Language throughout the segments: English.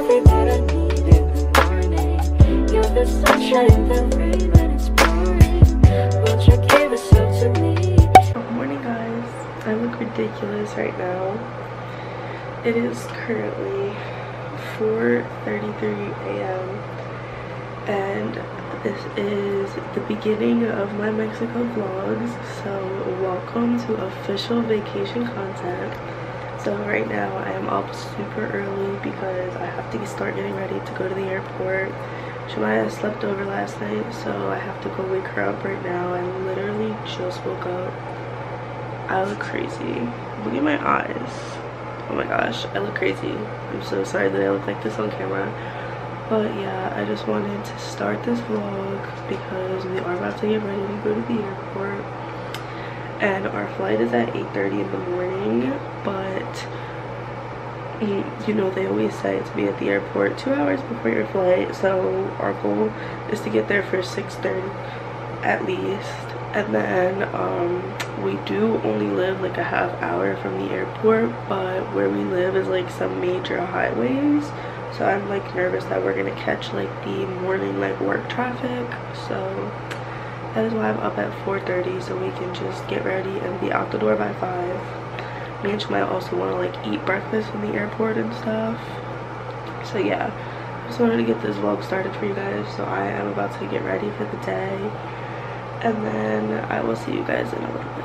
I need in the morning. You're the sunshine in the rain when it's pouring. Won't you give yourself to me? Good morning guys. I look ridiculous right now. It is currently 4.33 a.m. and this is the beginning of my Mexico vlogs. So welcome to official vacation content. So right now I am up super early because I have to start getting ready to go to the airport. Shemaya slept over last night so I have to go wake her up right now. I literally just woke up. I look crazy. Look at my eyes. Oh my gosh, I look crazy. I'm so sorry that I look like this on camera. But yeah, I just wanted to start this vlog because we are about to get ready to go to the airport and our flight is at 8:30 in the morning but you know they always say to be at the airport two hours before your flight so our goal is to get there for 6:30 at least. And then um, we do only live like a half hour from the airport but where we live is like some major highways. So i'm like nervous that we're gonna catch like the morning like work traffic. So that is why I'm up at 4.30 so we can just get ready and be out the door by 5. Me and might also want to like eat breakfast in the airport and stuff. So yeah, I just wanted to get this vlog started for you guys. So I am about to get ready for the day. And then I will see you guys in a little bit.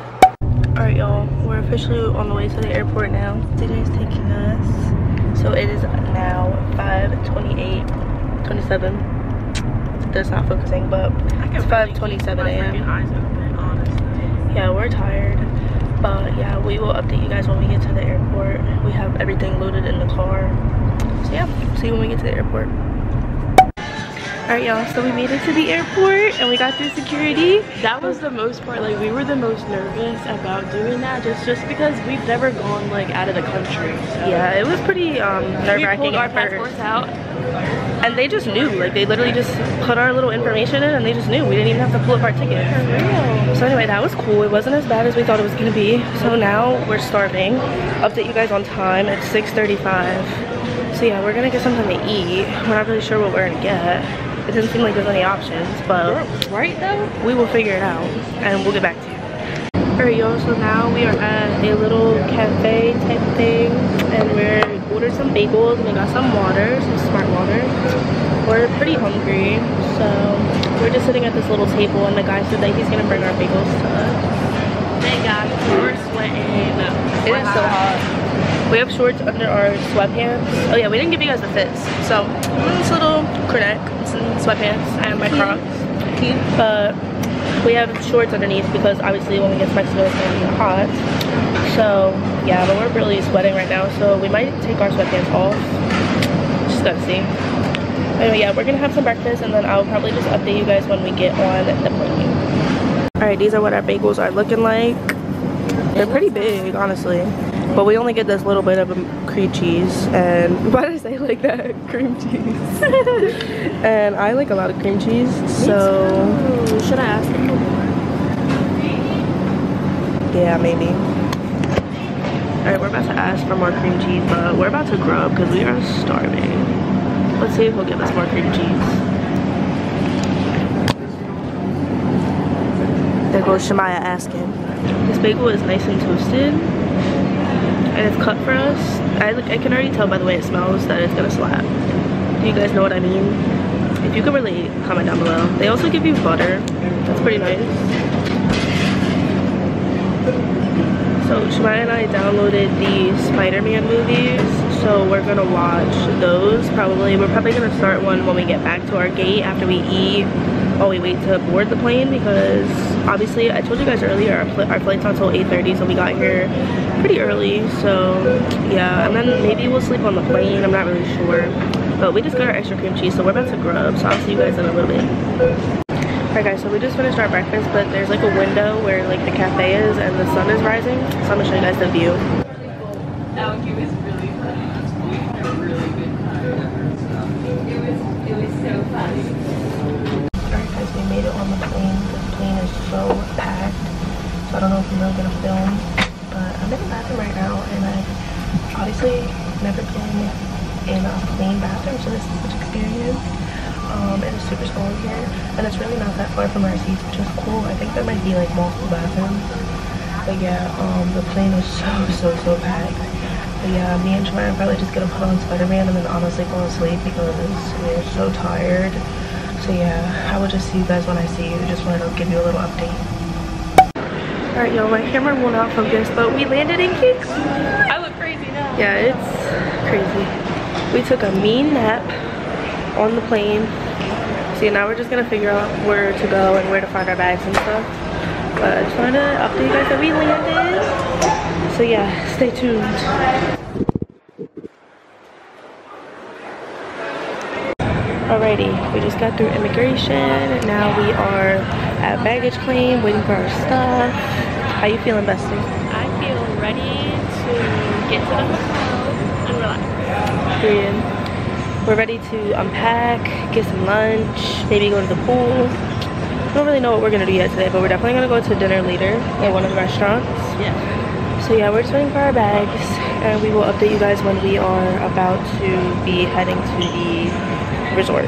Alright y'all, we're officially on the way to the airport now. DJ is taking us. So it is now 5.28, 27 that's not focusing, but it's 5:27 a.m. Yeah, we're tired, but yeah, we will update you guys when we get to the airport. We have everything loaded in the car. So yeah, see you when we get to the airport. Alright y'all, so we made it to the airport and we got through security. That was the most part, like we were the most nervous about doing that just just because we've never gone like out of the country. So. Yeah, it was pretty um, nerve-wracking We pulled our passports out. And they just knew, like they literally just put our little information in and they just knew. We didn't even have to pull up our ticket. So anyway, that was cool. It wasn't as bad as we thought it was gonna be. So now we're starving. Update you guys on time, it's 6.35. So yeah, we're gonna get something to eat. We're not really sure what we're gonna get it doesn't seem like there's any options but right though we will figure it out and we'll get back to you alright y'all so now. We are at a little cafe type thing and we're ordered some bagels. And we got some water some smart water. We're pretty hungry so we're just sitting at this little table and the guy said that he's gonna bring our bagels to us. Thank god we're sweating. It is so hot. We have shorts under our sweatpants. Oh yeah we didn't give you guys the fits. So mm, this little crew neck and sweatpants and my crocs. Cute but we have shorts underneath because obviously when we get to mexico it's gonna be hot. So yeah but we're really sweating right now so we might take our sweatpants off. Just gotta see. Anyway yeah we're gonna have some breakfast and then i'll probably just update you guys when we get on the plane. All right these are what our bagels are looking like. They're pretty big honestly but we only get this little bit of um, cream cheese and why did I say like that? Cream cheese. and I like a lot of cream cheese, so should I ask them for more? Yeah, maybe. Alright, we're about to ask for more cream cheese, but we're about to grub because we are starving. Let's see if he'll give us more cream cheese. There goes Shemaya asking. This bagel is nice and toasted and it's cut for us. I, I can already tell by the way it smells that it's gonna slap. Do you guys know what I mean? If you can relate, comment down below. They also give you butter. That's pretty nice. So Shemaya and I downloaded the Spider-Man movies. So we're gonna watch those probably. We're probably gonna start one when we get back to our gate after we eat while we wait to board the plane because obviously I told you guys earlier our, our flight's not until 8.30 so we got here pretty early so yeah and then maybe we'll sleep on the plane I'm not really sure but we just got our extra cream cheese so we're about to grub so I'll see you guys in a little bit Alright guys, so we just finished our breakfast, but there's like a window where like the cafe is and the sun is rising. So I'm gonna show you guys the view. Not that far from our seats, which is cool. I think there might be like multiple bathrooms. But yeah, um, the plane was so, so, so packed. But yeah, me and Shemaya probably just gonna put on Spider-Man and then honestly fall asleep because we're so tired. So yeah, I will just see you guys when I see you. Just wanted to give you a little update. Alright, y'all, my camera will not focus, but we landed in Cancun. I look crazy now. Yeah, it's crazy. We took a mean nap on the plane. See, now we're just gonna figure out where to go and where to find our bags and stuff. But I just wanted to update you guys that we landed. So yeah, stay tuned. Alrighty, we just got through immigration and now we are at baggage claim waiting for our stuff. How you feeling, bestie? I feel ready to get to the hotel and relax. Period. We're ready to unpack, get some lunch, maybe go to the pool. We don't really know what we're gonna do yet today, but we're definitely gonna go to dinner later at one of the restaurants. Yeah. So yeah, we're just waiting for our bags and we will update you guys when we are about to be heading to the resort.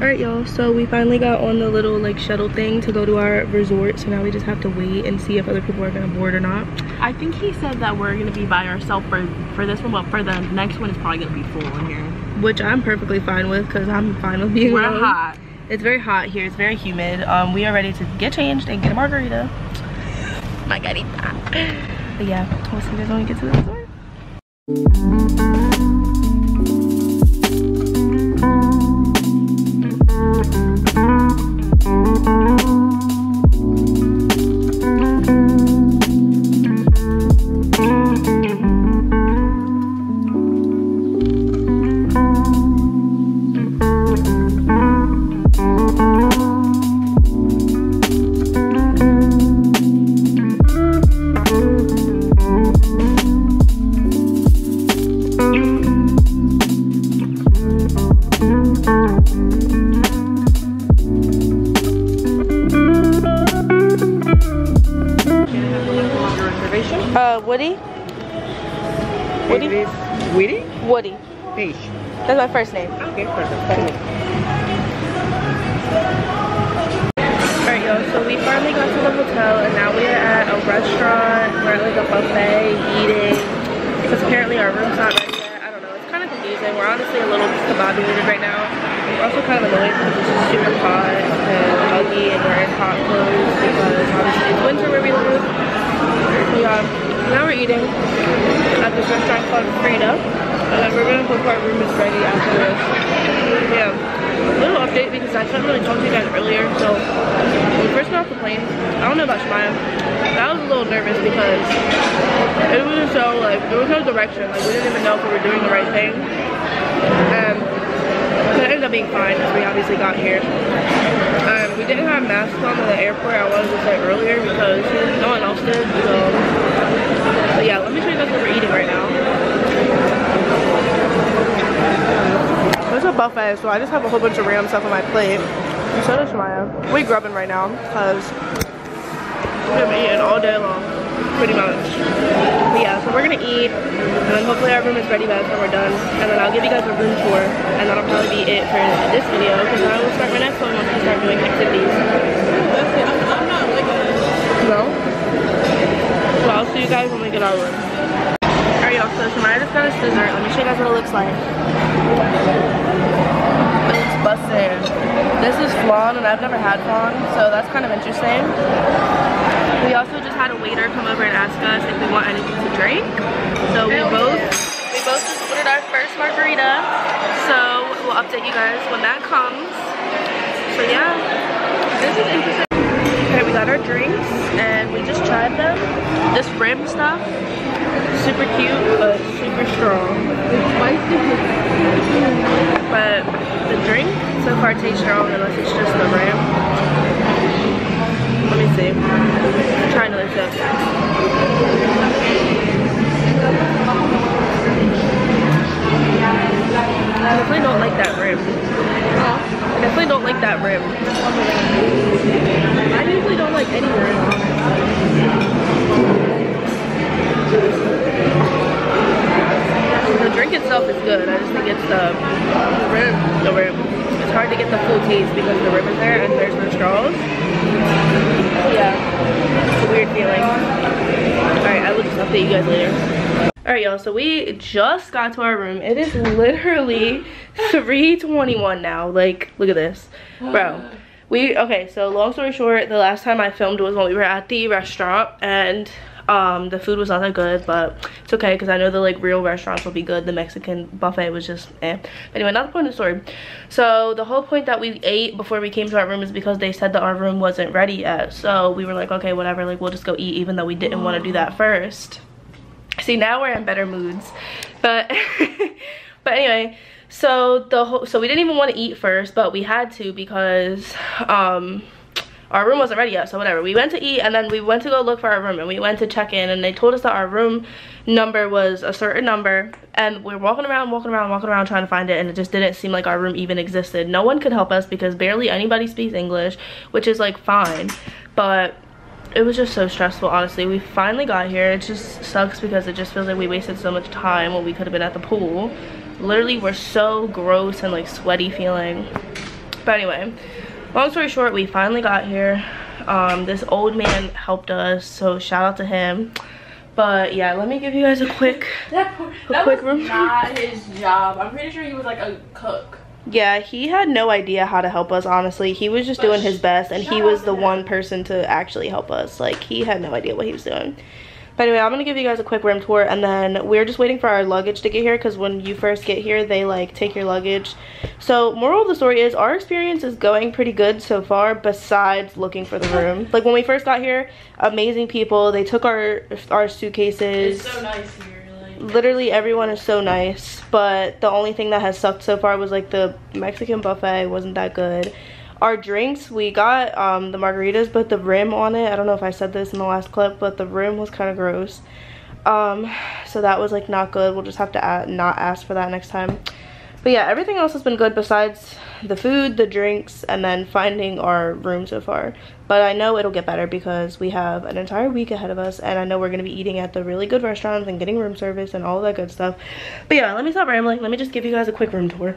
Alright y'all, so we finally got on the little like shuttle thing to go to our resort. So now we just have to wait and see if other people are gonna board or not. I think he said that we're gonna be by ourselves for for this one, but for the next one, it's probably gonna be full in here. Which I'm perfectly fine with because I'm fine with being We're alone. hot. It's very hot here. It's very humid. Um, we are ready to get changed and get a margarita. Margarita. But yeah, we'll see you guys when we get to the resort. Uh, Woody? Woody? It is Woody? Woody. Fish. That's my first name. Okay, perfect. perfect. Alright y'all, so we finally got to the hotel and now we are at a restaurant. We're at like a buffet eating because apparently our room's not ready yet. I don't know, it's kind of confusing. We're honestly a little discombobulated right now. We're also kind of annoyed because it's just super hot and muggy and we're in hot clothes because obviously it's winter where we live. So yeah, now we're eating at this restaurant called Frida. And then we're gonna hope our room is ready after this. Yeah, a little update because I couldn't really talk to you guys earlier. So when we first got off the plane, I don't know about Shemaya, but I was a little nervous because it was so like, there was no direction. Like we didn't even know if we were doing the right thing. And but it ended up being fine because we obviously got here. Um, we didn't have masks on at the airport, I wanted to say earlier because no one else did. So, yeah, let me show you guys what we're eating right now. It's a buffet, so I just have a whole bunch of random stuff on my plate. And so does Shemaya. We grubbing right now because we've been eating all day long, pretty much. But yeah, so we're gonna eat, and then hopefully our room is ready by the time we're done. And then I'll give you guys a room tour, and that'll probably be it for this video, because I will start my next one once we start doing activities. No? So I'll see you guys when we get our room. Alright y'all, so Shemaya just got us dessert. Let me show you guys what it looks like. It's busting. This is flan, and I've never had flan, so that's kind of interesting. We also had a waiter come over and ask us if we want anything to drink. So we both we both just ordered our first margarita. So we'll update you guys when that comes. So yeah, this is interesting. Okay, we got our drinks and we just tried them. This rim stuff, super cute but super strong. It's But the drink so far tastes strong unless it's just the rim. Let me see. I definitely don't like that rim. I definitely don't like that rim. I usually don't like any rim. The drink itself is good. I just think it's the, the rim. The rim. It's hard to get the full taste because the rim is there and there's no straws. Yeah, it's a weird feeling. Alright, I will just update you guys later. Alright y'all, so we just got to our room. It is literally 3.21 now. Like, look at this. Bro, we, okay, so long story short, the last time I filmed was when we were at the restaurant and um the food was not that good but it's okay because i know the like real restaurants will be good the mexican buffet was just eh but anyway not the point of the story so the whole point that we ate before we came to our room is because they said that our room wasn't ready yet so we were like okay whatever like we'll just go eat even though we didn't want to do that first see now we're in better moods. But but anyway so the whole so we didn't even want to eat first but we had to because um our room wasn't ready yet so whatever. We went to eat and then we went to go look for our room and we went to check in and they told us that our room number was a certain number and we are walking around walking around walking around trying to find it and it just didn't seem like our room even existed. No one could help us because barely anybody speaks english which is like fine. But it was just so stressful honestly. We finally got here. It just sucks because it just feels like we wasted so much time when we could have been at the pool. Literally we're so gross and like sweaty feeling. But anyway long story short we finally got here. Um, this old man helped us so shout out to him. But yeah let me give you guys a quick That, A that quick was room not his job. I'm pretty sure he was like a cook. Yeah he had no idea how to help us honestly. He was just But doing his best and he was the one person to actually help us. Like he had no idea what he was doing. But anyway i'm gonna give you guys a quick room tour and then we're just waiting for our luggage to get here because when you first get here they like take your luggage. So moral of the story is our experience is going pretty good so far besides looking for the room. Like when we first got here amazing people. They took our our suitcases. It's so nice here. Literally everyone is so nice but the only thing that has sucked so far was like the mexican buffet wasn't that good. Our drinks we got um the margaritas but the rim on it i don't know if i said this in the last clip but the rim was kind of gross. Um so that was like not good. We'll just have to not ask for that next time but yeah everything else has been good besides the food the drinks and then finding our room so far. But i know it'll get better because we have an entire week ahead of us and i know we're going to be eating at the really good restaurants and getting room service and all that good stuff. But yeah let me stop rambling. Let me just give you guys a quick room tour.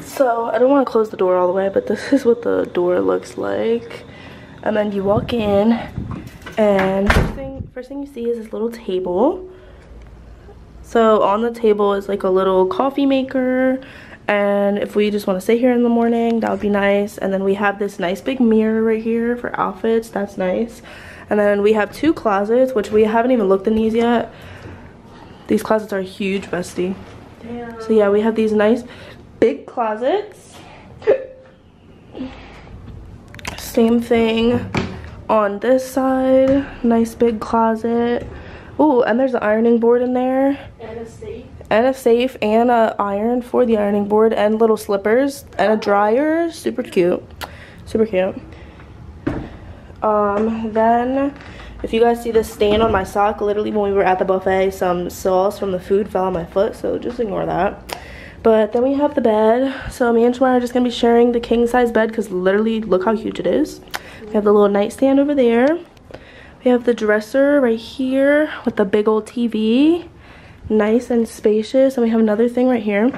So i don't want to close the door all the way but this is what the door looks like. And then you walk in and first thing, first thing you see is this little table so on the table is like a little coffee maker and if we just want to sit here in the morning that would be nice. And then we have this nice big mirror right here for outfits that's nice. And then we have two closets which we haven't even looked in these yet. These closets are huge bestie. Damn. so yeah we have these nice big closets. Same thing on this side nice big closet Ooh, and there's an ironing board in there. And a safe. and a safe and a iron for the ironing board and little slippers and a dryer. Super cute. Super cute. Um then if you guys see this stain on my sock literally when we were at the buffet some sauce from the food fell on my foot so just ignore that. But then we have the bed. So me and Shemaya are just gonna be sharing the king size bed because literally look how huge it is. We have the little nightstand over there we have the dresser right here with the big old tv nice and spacious. And we have another thing right here.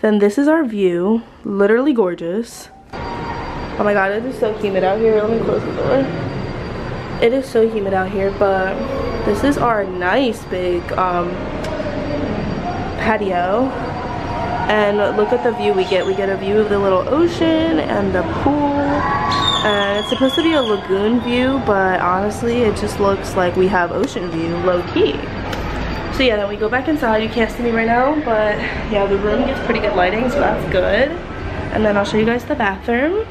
Then this is our view. Literally gorgeous. Oh my god it is so humid out here. Let me close the door. It is so humid out here but this is our nice big um patio. And look at the view we get. We get a view of the little ocean and the pool and it's supposed to be a lagoon view but honestly it just looks like we have ocean view low-key so yeah, then we go back inside. You can't see me right now, but yeah, the room gets pretty good lighting, so that's good. And then I'll show you guys the bathroom.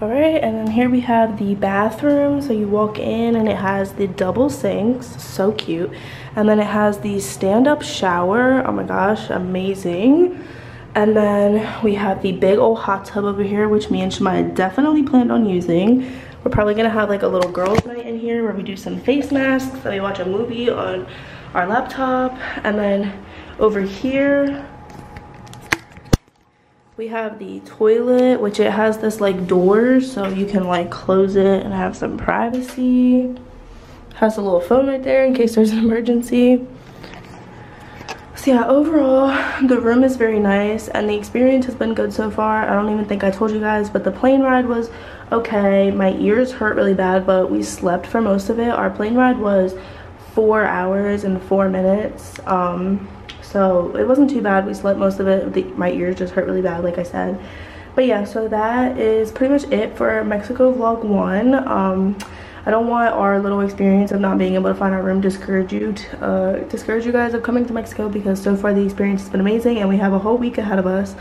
All right, and then here we have the bathroom. So you walk in and it has the double sinks, so cute. And then it has the stand-up shower. Oh my gosh, amazing. And then we have the big old hot tub over here, which me and Shemaya definitely planned on using. We're probably gonna have like a little girls night in here where we do some face masks and we watch a movie on our laptop. And then over here, we have the toilet, which it has this like doors so you can like close it and have some privacy. Has a little phone right there in case there's an emergency. So yeah overall the room is very nice and the experience has been good so far. I don't even think i told you guys but the plane ride was okay. My ears hurt really bad but we slept for most of it. Our plane ride was four hours and four minutes um so it wasn't too bad. We slept most of it. The, my ears just hurt really bad like i said. But yeah so that is pretty much it for mexico vlog one. Um I don't want our little experience of not being able to find our room discourage you to, uh, discourage you guys of coming to Mexico because so far the experience has been amazing and we have a whole week ahead of us.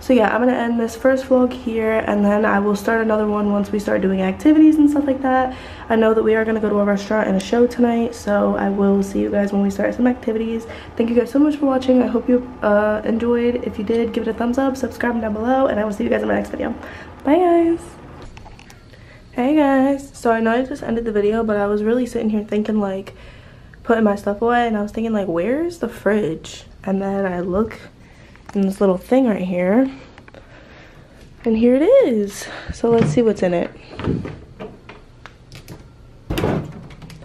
So yeah, I'm gonna end this first vlog here and then I will start another one once we start doing activities and stuff like that. I know that we are gonna go to a restaurant and a show tonight, so I will see you guys when we start some activities. Thank you guys so much for watching. I hope you uh, enjoyed. If you did, give it a thumbs up, subscribe down below, and I will see you guys in my next video. Bye guys! Hey guys. So i know i just ended the video but i was really sitting here thinking like putting my stuff away and i was thinking like where's the fridge? And then i look in this little thing right here and here it is. So let's see what's in it.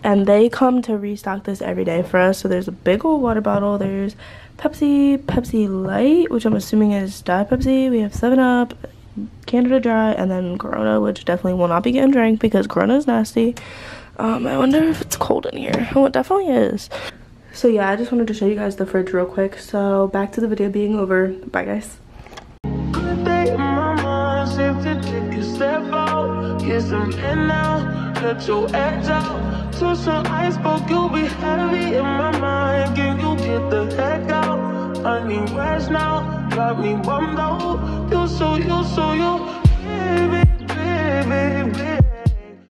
And they come to restock this every day for us. So there's a big old water bottle there's pepsi pepsi light which i'm assuming is diet pepsi. We have 7 up Canada Dry, and then Corona, which definitely will not be getting drank because Corona is nasty. Um, I wonder if it's cold in here. Oh, it definitely is. So yeah, I just wanted to show you guys the fridge real quick. So back to the video being over. Bye guys. I need rest now. Got me bummed out. You so, you so, you.